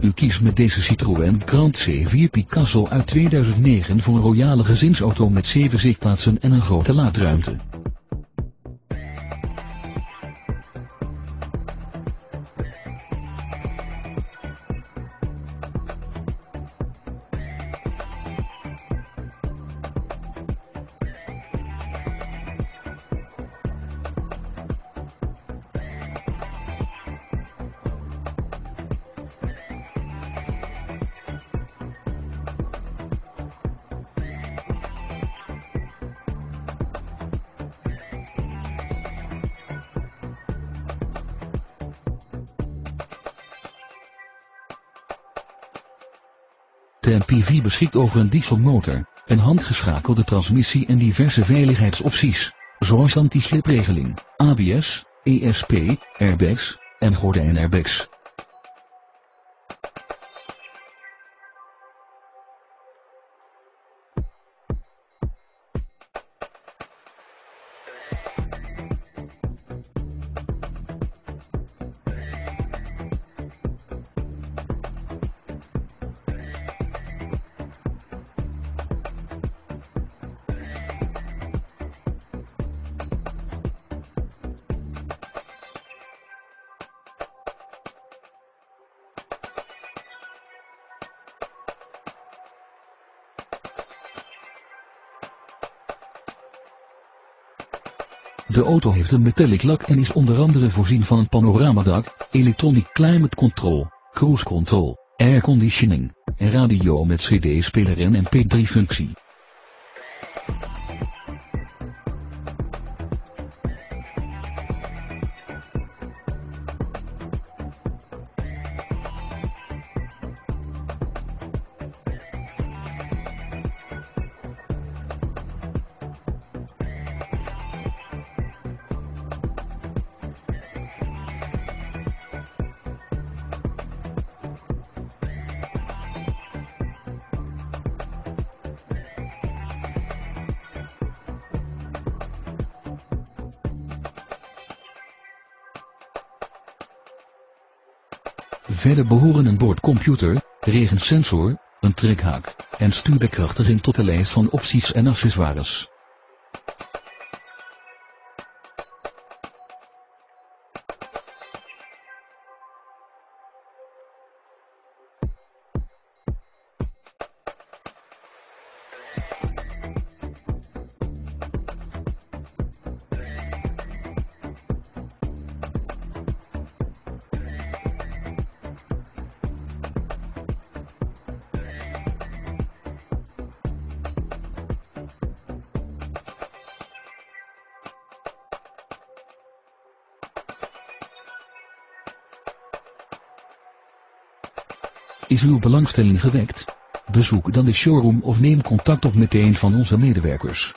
U kiest met deze Citroën Grand C4 Picasso uit 2009 voor een royale gezinsauto met 7 zitplaatsen en een grote laadruimte. De MPV beschikt over een dieselmotor, een handgeschakelde transmissie en diverse veiligheidsopties, zoals anti-slipregeling, ABS, ESP, airbags en gordijnairbags. De auto heeft een metallic lak en is onder andere voorzien van een panoramadak, electronic climate control, cruise control, airconditioning, en radio met cd-speler en mp3 Verder behoren een boordcomputer, regensensor, een trekhaak en stuurbekrachtiging tot de lijst van opties en accessoires. Is uw belangstelling gewekt? Bezoek dan de showroom of neem contact op met een van onze medewerkers.